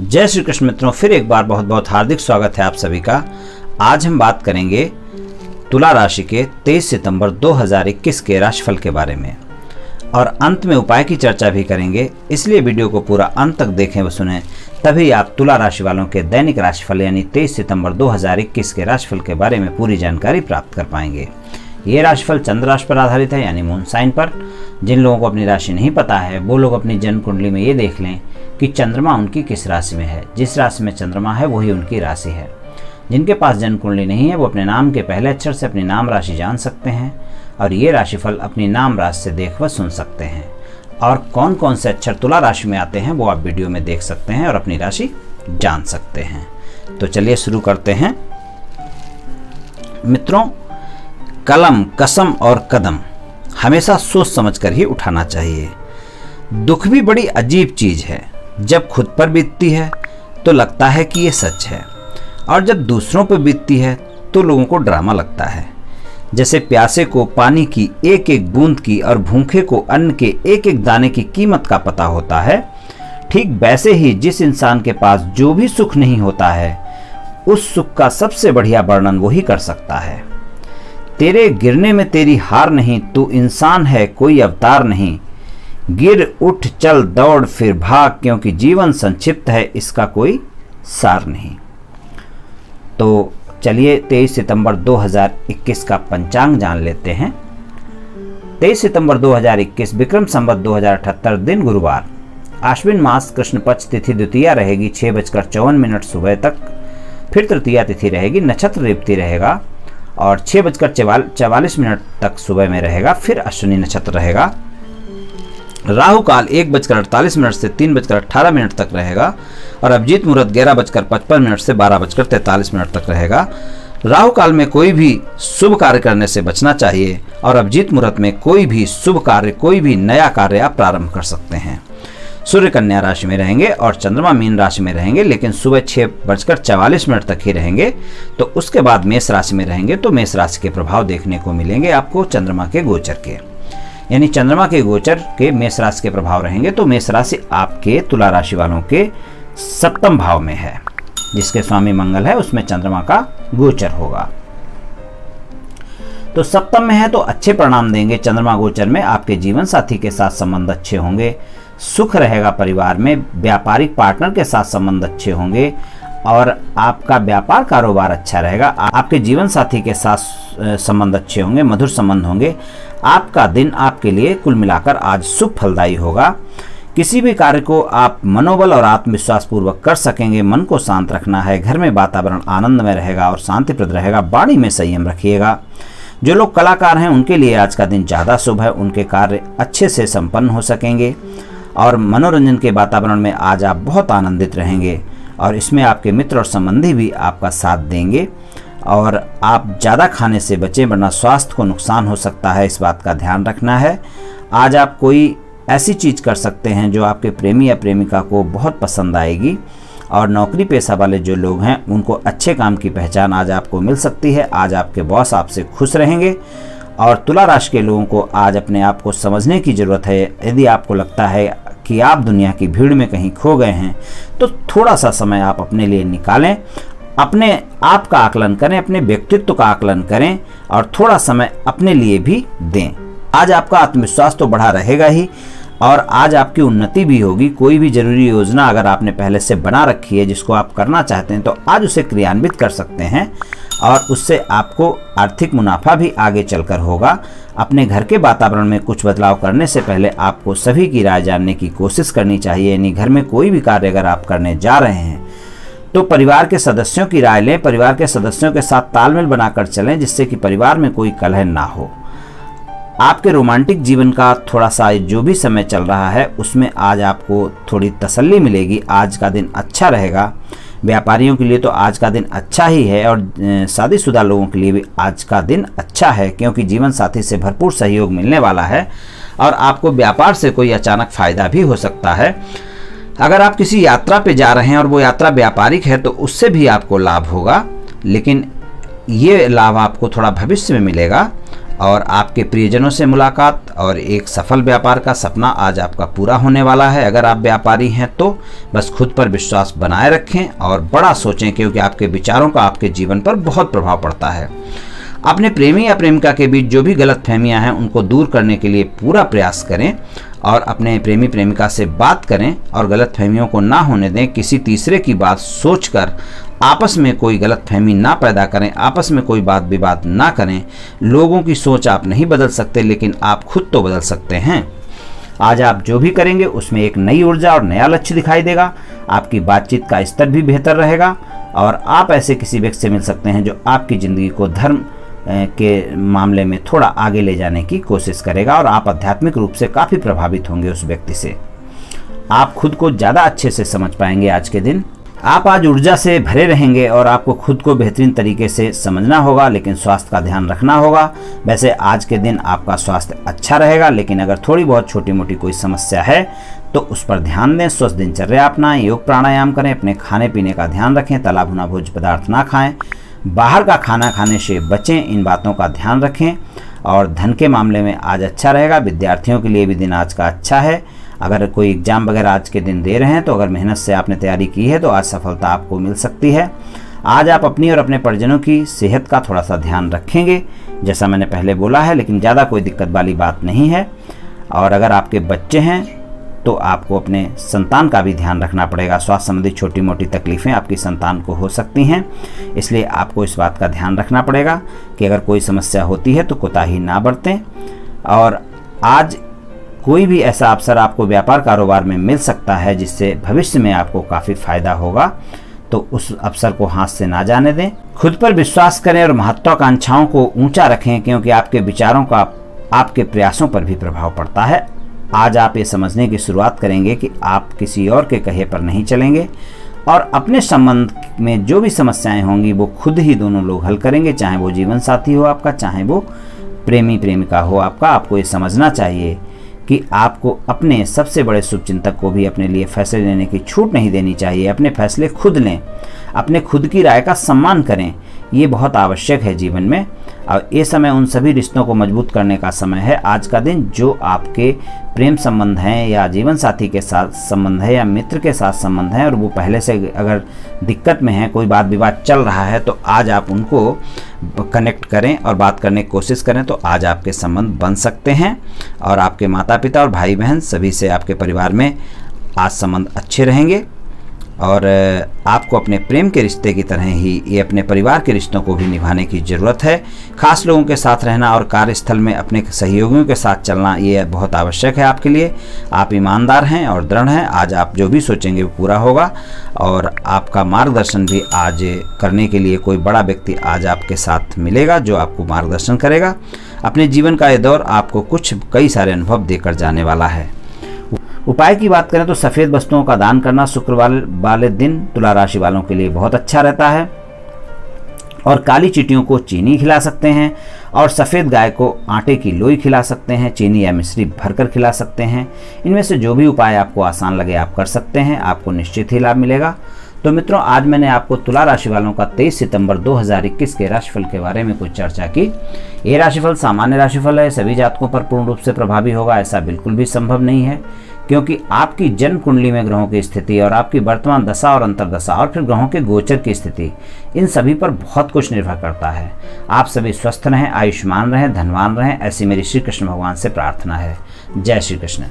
जय श्री कृष्ण मित्रों, फिर एक बार बहुत बहुत हार्दिक स्वागत है आप सभी का। आज हम बात करेंगे तुला राशि के 23 सितंबर 2021 के राशिफल के बारे में। और अंत में उपाय की चर्चा भी करेंगे, इसलिए वीडियो को पूरा अंत तक देखें व सुने, तभी आप तुला राशि वालों के दैनिक राशिफल यानी 23 सितंबर 2021 के राशिफल के बारे में पूरी जानकारी प्राप्त कर पाएँगे। ये राशिफल चंद्र राशि पर आधारित है, यानी मून साइन पर। जिन लोगों को अपनी राशि नहीं पता है, वो लोग अपनी जन्म कुंडली में ये देख लें कि चंद्रमा उनकी किस राशि में है। जिस राशि में चंद्रमा है, वही उनकी राशि है। जिनके पास जन्म कुंडली नहीं है, वो अपने नाम के पहले अक्षर से अपनी नाम राशि जान सकते हैं और ये राशिफल अपनी नाम राशि से देख व सुन सकते हैं। और कौन कौन से अक्षर तुला राशि में आते हैं, वो आप वीडियो में देख सकते हैं और अपनी राशि जान सकते हैं। तो चलिए शुरू करते हैं। मित्रों कलम, कसम और कदम। हमेशा सोच समझ कर ही उठाना चाहिए। दुख भी बड़ी अजीब चीज़ है। जब खुद पर बीतती है तो लगता है कि ये सच है। और जब दूसरों पर बीतती है तो लोगों को ड्रामा लगता है। जैसे प्यासे को पानी की एक एक बूंद की और भूखे को अन्न के एक एक दाने की कीमत का पता होता है, ठीक वैसे ही जिस इंसान के पास जो भी सुख नहीं होता है, उस सुख का सबसे बढ़िया वर्णन वही कर सकता है। तेरे गिरने में तेरी हार नहीं, तू इंसान है, कोई अवतार नहीं। गिर, उठ, चल, दौड़, फिर भाग, क्योंकि जीवन संक्षिप्त है, इसका कोई सार नहीं। तो चलिए 23 सितंबर 2021 का पंचांग जान लेते हैं। 23 सितंबर 2021 विक्रम संवत दो हज़ार अठहत्तर, दिन गुरुवार। आश्विन मास, कृष्ण पक्ष, तिथि द्वितीय रहेगी, छह बजकर चौवन मिनट सुबह तक। फिर तृतीया तिथि रहेगी, नक्षत्र रेवती रहेगा। और छह बजकर चवालीस मिनट तक सुबह में रहेगा, फिर अश्विनी नक्षत्र रहेगा। राहु काल एक बजकर अड़तालीस मिनट से तीन बजकर अट्ठारह मिनट तक रहेगा और अभिजीत मुहूर्त ग्यारह बजकर पचपन मिनट से बारह बजकर तैंतालीस मिनट तक रहेगा। राहु काल में कोई भी शुभ कार्य करने से बचना चाहिए और अभिजीत मुहूर्त में कोई भी शुभ कार्य, कोई भी नया कार्य आप प्रारंभ कर सकते हैं। सूर्य कन्या राशि में रहेंगे और चंद्रमा मीन राशि में रहेंगे, लेकिन सुबह छह बजकर चवालीस मिनट तक ही रहेंगे। तो उसके बाद मेष राशि में रहेंगे तो मेष राशि के प्रभाव देखने को मिलेंगे आपको चंद्रमा के गोचर के। यानी चंद्रमा के गोचर के मेष राशि के प्रभाव रहेंगे तो मेष राशि आपके तुला राशि वालों के सप्तम भाव में है, जिसके स्वामी मंगल है, उसमें चंद्रमा का गोचर होगा। तो सप्तम में है तो अच्छे परिणाम देंगे चंद्रमा गोचर में, आपके जीवन साथी के साथ संबंध अच्छे होंगे। सुख रहेगा परिवार में, व्यापारिक पार्टनर के साथ संबंध अच्छे होंगे और आपका व्यापार कारोबार अच्छा रहेगा, आपके जीवन साथी के साथ संबंध अच्छे होंगे, मधुर संबंध होंगे। आपका दिन आपके लिए कुल मिलाकर आज शुभ फलदायी होगा। किसी भी कार्य को आप मनोबल और आत्मविश्वास पूर्वक कर सकेंगे, मन को शांत रखना है, घर में वातावरण आनंद में रहेगा और शांतिप्रद रहेगा बाणी में संयम रखिएगा। जो लोग कलाकार हैं, उनके लिए आज का दिन ज़्यादा शुभ है, उनके कार्य अच्छे से संपन्न हो सकेंगे। और मनोरंजन के वातावरण में आज आप बहुत आनंदित रहेंगे और इसमें आपके मित्र और संबंधी भी आपका साथ देंगे। और आप ज़्यादा खाने से बचें, वरना स्वास्थ्य को नुकसान हो सकता है, इस बात का ध्यान रखना है। आज आप कोई ऐसी चीज़ कर सकते हैं जो आपके प्रेमी या प्रेमिका को बहुत पसंद आएगी। और नौकरी पेशा वाले जो लोग हैं, उनको अच्छे काम की पहचान आज आपको मिल सकती है। आज आपके बॉस आपसे खुश रहेंगे और तुला राशि के लोगों को आज अपने आप को समझने की ज़रूरत है। यदि आपको लगता है कि आप दुनिया की भीड़ में कहीं खो गए हैं तो थोड़ा सा समय आप अपने लिए निकालें, अपने आप का आकलन करें, अपने व्यक्तित्व का आकलन करें और थोड़ा समय अपने लिए भी दें। आज आपका आत्मविश्वास तो बढ़ा रहेगा ही और आज आपकी उन्नति भी होगी। कोई भी ज़रूरी योजना अगर आपने पहले से बना रखी है, जिसको आप करना चाहते हैं तो आज उसे क्रियान्वित कर सकते हैं और उससे आपको आर्थिक मुनाफा भी आगे चलकर होगा। अपने घर के वातावरण में कुछ बदलाव करने से पहले आपको सभी की राय जानने की कोशिश करनी चाहिए। यानी घर में कोई भी कार्य अगर आप करने जा रहे हैं तो परिवार के सदस्यों की राय लें, परिवार के सदस्यों के साथ तालमेल बनाकर चलें, जिससे कि परिवार में कोई कलह ना हो। आपके रोमांटिक जीवन का थोड़ा सा जो भी समय चल रहा है, उसमें आज आपको थोड़ी तसल्ली मिलेगी। आज का दिन अच्छा रहेगा। व्यापारियों के लिए तो आज का दिन अच्छा ही है और शादीशुदा लोगों के लिए भी आज का दिन अच्छा है, क्योंकि जीवन साथी से भरपूर सहयोग मिलने वाला है और आपको व्यापार से कोई अचानक फ़ायदा भी हो सकता है। अगर आप किसी यात्रा पे जा रहे हैं और वो यात्रा व्यापारिक है तो उससे भी आपको लाभ होगा, लेकिन ये लाभ आपको थोड़ा भविष्य में मिलेगा। और आपके प्रियजनों से मुलाकात और एक सफल व्यापार का सपना आज आपका पूरा होने वाला है। अगर आप व्यापारी हैं तो बस खुद पर विश्वास बनाए रखें और बड़ा सोचें क्योंकि आपके विचारों का आपके जीवन पर बहुत प्रभाव पड़ता है। अपने प्रेमी या प्रेमिका के बीच जो भी गलत फहमियाँ हैं, उनको दूर करने के लिए पूरा प्रयास करें और अपने प्रेमी प्रेमिका से बात करें और गलत फहमियों को ना होने दें। किसी तीसरे की बात सोचकर आपस में कोई गलत फहमी ना पैदा करें, आपस में कोई बात विवाद ना करें। लोगों की सोच आप नहीं बदल सकते, लेकिन आप खुद तो बदल सकते हैं। आज आप जो भी करेंगे, उसमें एक नई ऊर्जा और नया लक्ष्य दिखाई देगा। आपकी बातचीत का स्तर भी बेहतर रहेगा, और आप ऐसे किसी व्यक्ति से मिल सकते हैं जो आपकी ज़िंदगी को धर्म के मामले में थोड़ा आगे ले जाने की कोशिश करेगा, और आप आध्यात्मिक रूप से काफ़ी प्रभावित होंगे उस व्यक्ति से। आप खुद को ज़्यादा अच्छे से समझ पाएँगे आज के दिन। आप आज ऊर्जा से भरे रहेंगे और आपको खुद को बेहतरीन तरीके से समझना होगा, लेकिन स्वास्थ्य का ध्यान रखना होगा। वैसे आज के दिन आपका स्वास्थ्य अच्छा रहेगा, लेकिन अगर थोड़ी बहुत छोटी मोटी कोई समस्या है तो उस पर ध्यान दें, स्वस्थ दिनचर्या अपनाएँ, योग प्राणायाम करें, अपने खाने पीने का ध्यान रखें तला भुना भोज पदार्थ ना खाएँ, बाहर का खाना खाने से बचें, इन बातों का ध्यान रखें। और धन के मामले में आज अच्छा रहेगा, विद्यार्थियों के लिए भी दिन आज का अच्छा है। अगर कोई एग्ज़ाम वगैरह आज के दिन दे रहे हैं तो अगर मेहनत से आपने तैयारी की है तो आज सफलता आपको मिल सकती है। आज आप अपनी और अपने परिजनों की सेहत का थोड़ा सा ध्यान रखेंगे, जैसा मैंने पहले बोला है, लेकिन ज़्यादा कोई दिक्कत वाली बात नहीं है। और अगर आपके बच्चे हैं तो आपको अपने संतान का भी ध्यान रखना पड़ेगा। स्वास्थ्य संबंधी छोटी मोटी तकलीफ़ें आपकी संतान को हो सकती हैं, इसलिए आपको इस बात का ध्यान रखना पड़ेगा कि अगर कोई समस्या होती है तो कोताही ना बरतें। और आज कोई भी ऐसा अवसर आपको व्यापार कारोबार में मिल सकता है, जिससे भविष्य में आपको काफ़ी फ़ायदा होगा। तो उस अवसर को हाथ से ना जाने दें। खुद पर विश्वास करें और महत्वाकांक्षाओं को ऊँचा रखें, क्योंकि आपके विचारों का आपके प्रयासों पर भी प्रभाव पड़ता है। आज आप ये समझने की शुरुआत करेंगे कि आप किसी और के कहे पर नहीं चलेंगे, और अपने संबंध में जो भी समस्याएँ होंगी, वो खुद ही दोनों लोग हल करेंगे, चाहे वो जीवन साथी हो आपका, चाहे वो प्रेमी प्रेमिका हो आपका। आपको ये समझना चाहिए कि आपको अपने सबसे बड़े शुभचिंतक को भी अपने लिए फैसले लेने की छूट नहीं देनी चाहिए। अपने फैसले खुद लें, अपने खुद की राय का सम्मान करें, ये बहुत आवश्यक है जीवन में। और ये समय उन सभी रिश्तों को मज़बूत करने का समय है। आज का दिन जो आपके प्रेम संबंध हैं या जीवन साथी के साथ संबंध है या मित्र के साथ संबंध है और वो पहले से अगर दिक्कत में है, कोई बात विवाद चल रहा है तो आज आप उनको कनेक्ट करें और बात करने की कोशिश करें तो आज आपके संबंध बन सकते हैं। और आपके माता पिता और भाई बहन सभी से आपके परिवार में आज संबंध अच्छे रहेंगे। और आपको अपने प्रेम के रिश्ते की तरह ही ये अपने परिवार के रिश्तों को भी निभाने की ज़रूरत है। खास लोगों के साथ रहना और कार्यस्थल में अपने सहयोगियों के साथ चलना ये बहुत आवश्यक है आपके लिए। आप ईमानदार हैं और दृढ़ हैं। आज आप जो भी सोचेंगे वो पूरा होगा और आपका मार्गदर्शन भी आज करने के लिए कोई बड़ा व्यक्ति आज आपके साथ मिलेगा जो आपको मार्गदर्शन करेगा। अपने जीवन का ये दौर आपको कुछ, कई सारे अनुभव देकर जाने वाला है। उपाय की बात करें तो सफ़ेद वस्तुओं का दान करना शुक्रवार वाले दिन तुला राशि वालों के लिए बहुत अच्छा रहता है। और काली चीटियों को चीनी खिला सकते हैं और सफ़ेद गाय को आटे की लोई खिला सकते हैं, चीनी या मिश्री भरकर खिला सकते हैं। इनमें से जो भी उपाय आपको आसान लगे आप कर सकते हैं, आपको निश्चित ही लाभ मिलेगा। तो मित्रों, आज मैंने आपको तुला राशि वालों का 23 सितंबर 2021 के राशिफल के बारे में कुछ चर्चा की। ये राशिफल सामान्य राशिफल है, सभी जातकों पर पूर्ण रूप से प्रभावी होगा, ऐसा बिल्कुल भी संभव नहीं है। क्योंकि आपकी जन्म कुंडली में ग्रहों की स्थिति और आपकी वर्तमान दशा और अंतरदशा और फिर ग्रहों के गोचर की स्थिति, इन सभी पर बहुत कुछ निर्भर करता है। आप सभी स्वस्थ रहें, आयुष्मान रहें, धनवान रहें, ऐसी मेरी श्री कृष्ण भगवान से प्रार्थना है। जय श्री कृष्ण